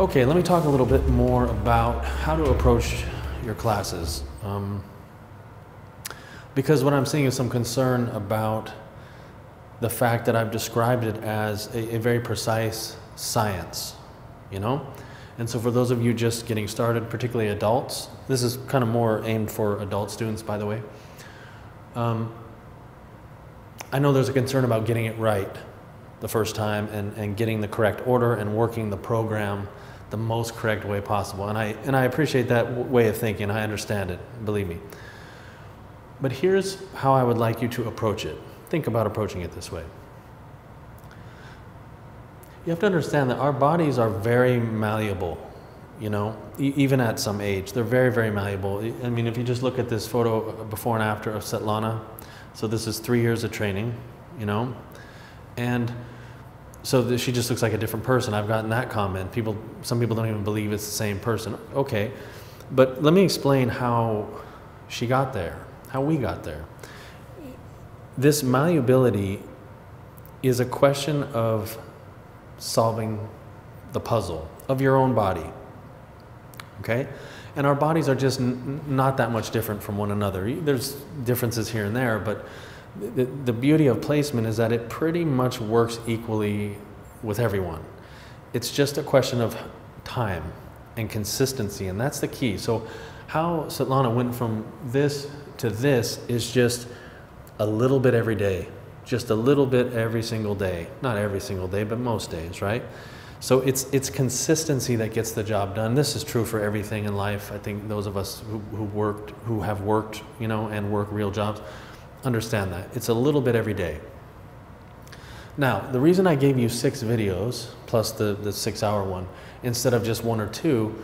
Okay, let me talk a little bit more about how to approach your classes. Um, because what I'm seeing is some concern about the fact that I've described it as a, a very precise science, you know? And so for those of you just getting started, particularly adults, this is kind of more aimed for adult students, by the way. Um, I know there's a concern about getting it right the first time and, and getting the correct order and working the program the most correct way possible. And I, and I appreciate that way of thinking. I understand it, believe me. But here's how I would like you to approach it. Think about approaching it this way. You have to understand that our bodies are very malleable, you know, e even at some age. They're very, very malleable. I mean, if you just look at this photo uh, before and after of Svetlana, so this is three years of training, you know, and so she just looks like a different person. I've gotten that comment. People, some people don't even believe it's the same person. Okay, but let me explain how she got there, how we got there. This malleability is a question of solving the puzzle of your own body. Okay? And our bodies are just not that much different from one another. There's differences here and there, but the, the beauty of placement is that it pretty much works equally with everyone. It's just a question of time and consistency, and that's the key. So, how Svetlana went from this to this is just a little bit every day, just a little bit every single day. Not every single day, but most days, right? So it's it's consistency that gets the job done. This is true for everything in life. I think those of us who, who worked, who have worked, you know, and work real jobs, Understand that. It's a little bit every day. Now, the reason I gave you six videos, plus the, the six hour one, instead of just one or two,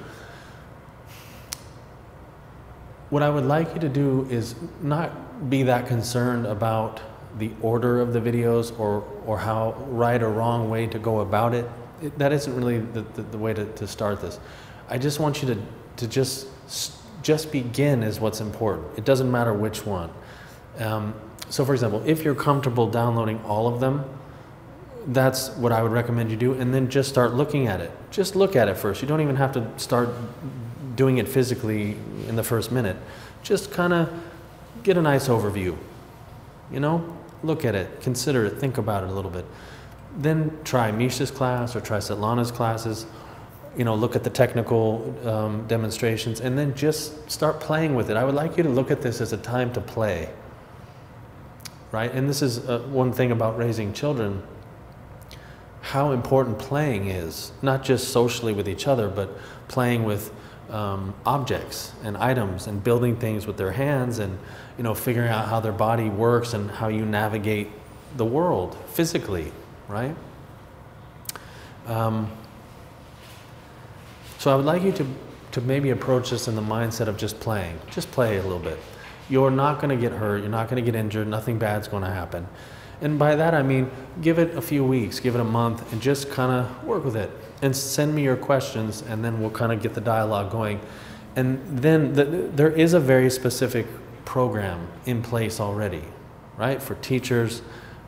what I would like you to do is not be that concerned about the order of the videos or, or how right or wrong way to go about it. it that isn't really the, the, the way to, to start this. I just want you to, to just, just begin is what's important. It doesn't matter which one. Um, so for example, if you're comfortable downloading all of them, that's what I would recommend you do, and then just start looking at it. Just look at it first. You don't even have to start doing it physically in the first minute. Just kind of get a nice overview. You know, look at it, consider it, think about it a little bit. Then try Misha's class or try Svetlana's classes. You know, look at the technical um, demonstrations, and then just start playing with it. I would like you to look at this as a time to play right? And this is uh, one thing about raising children how important playing is, not just socially with each other, but playing with um, objects and items and building things with their hands and you know figuring out how their body works and how you navigate the world physically, right? Um, so I would like you to, to maybe approach this in the mindset of just playing. Just play a little bit. You're not going to get hurt. You're not going to get injured. Nothing bad's going to happen. And by that, I mean, give it a few weeks, give it a month, and just kind of work with it. And send me your questions, and then we'll kind of get the dialogue going. And then the, there is a very specific program in place already, right? For teachers,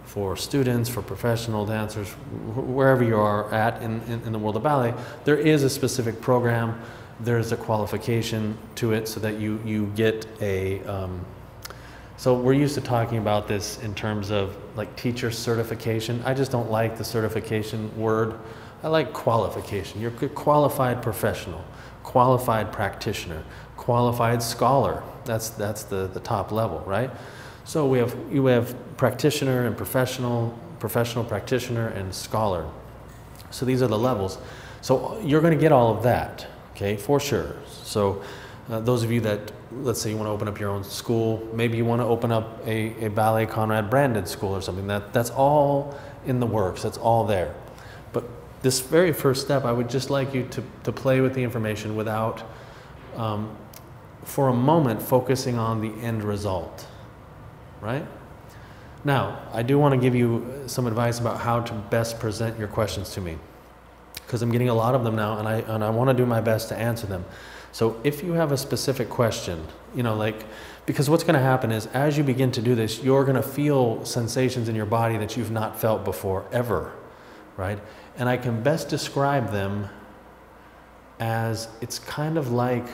for students, for professional dancers, wherever you are at in, in, in the world of ballet, there is a specific program there's a qualification to it so that you, you get a, um, so we're used to talking about this in terms of like teacher certification. I just don't like the certification word. I like qualification. You're a qualified professional, qualified practitioner, qualified scholar. That's, that's the, the top level, right? So we have, you have practitioner and professional, professional practitioner and scholar. So these are the levels. So you're going to get all of that okay, for sure. So uh, those of you that, let's say you want to open up your own school, maybe you want to open up a, a Ballet Conrad branded school or something, that, that's all in the works, that's all there. But this very first step, I would just like you to, to play with the information without, um, for a moment, focusing on the end result, right? Now, I do want to give you some advice about how to best present your questions to me because I'm getting a lot of them now and I, and I want to do my best to answer them. So if you have a specific question, you know, like, because what's going to happen is as you begin to do this, you're going to feel sensations in your body that you've not felt before, ever, right? And I can best describe them as it's kind of like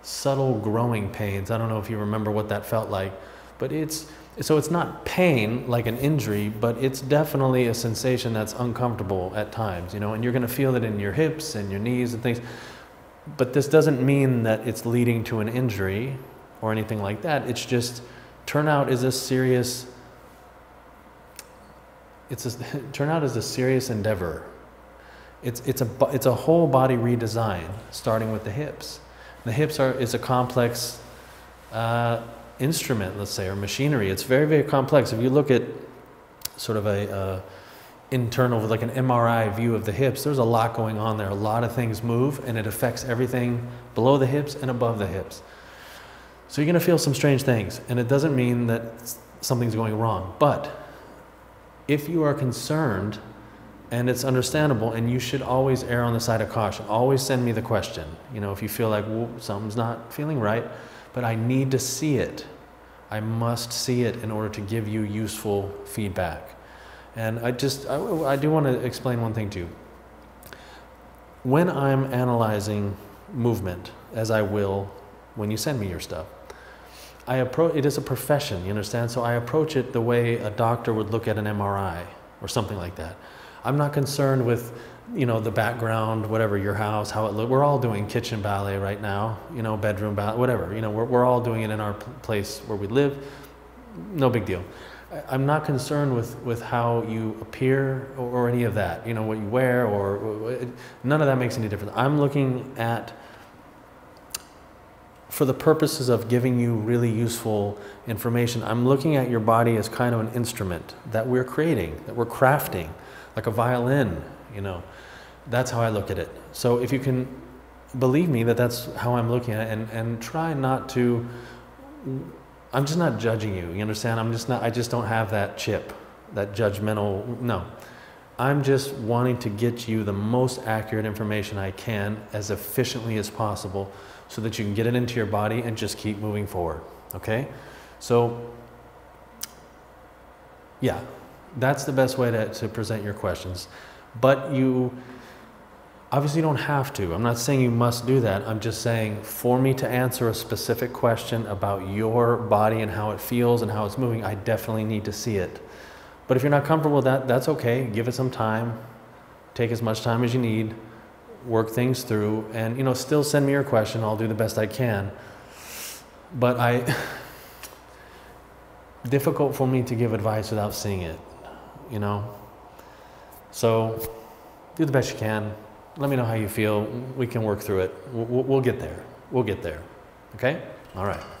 subtle growing pains. I don't know if you remember what that felt like, but it's so it's not pain like an injury, but it's definitely a sensation that's uncomfortable at times, you know, and you're going to feel it in your hips and your knees and things. But this doesn't mean that it's leading to an injury or anything like that. It's just turnout is a serious it's a, turnout is a serious endeavor. It's, it's, a, it's a whole body redesign, starting with the hips. The hips are, is a complex uh, instrument, let's say, or machinery. It's very, very complex. If you look at sort of a uh, internal, like an MRI view of the hips, there's a lot going on there. A lot of things move, and it affects everything below the hips and above the hips. So you're going to feel some strange things, and it doesn't mean that something's going wrong. But if you are concerned, and it's understandable, and you should always err on the side of caution. Always send me the question. You know, if you feel like well, something's not feeling right, but I need to see it. I must see it in order to give you useful feedback. And I just, I, I do want to explain one thing to you. When I'm analyzing movement, as I will when you send me your stuff, I approach it is a profession, you understand? So I approach it the way a doctor would look at an MRI or something like that. I'm not concerned with, you know, the background, whatever your house, how it looks. We're all doing kitchen ballet right now, you know, bedroom ballet, whatever. You know, we're, we're all doing it in our place where we live. No big deal. I'm not concerned with, with how you appear or, or any of that, you know, what you wear or none of that makes any difference. I'm looking at for the purposes of giving you really useful information, I'm looking at your body as kind of an instrument that we're creating, that we're crafting like a violin, you know. That's how I look at it. So if you can believe me that that's how I'm looking at it and, and try not to, I'm just not judging you, you understand? I'm just not, I just don't have that chip, that judgmental, no. I'm just wanting to get you the most accurate information I can as efficiently as possible so that you can get it into your body and just keep moving forward. Okay? So, yeah, that's the best way to, to present your questions. But you obviously don't have to. I'm not saying you must do that. I'm just saying for me to answer a specific question about your body and how it feels and how it's moving, I definitely need to see it. But if you're not comfortable with that, that's okay. Give it some time. Take as much time as you need. Work things through and you know, still send me your question. I'll do the best I can. But I difficult for me to give advice without seeing it you know? So do the best you can. Let me know how you feel. We can work through it. We'll, we'll get there. We'll get there. Okay? All right.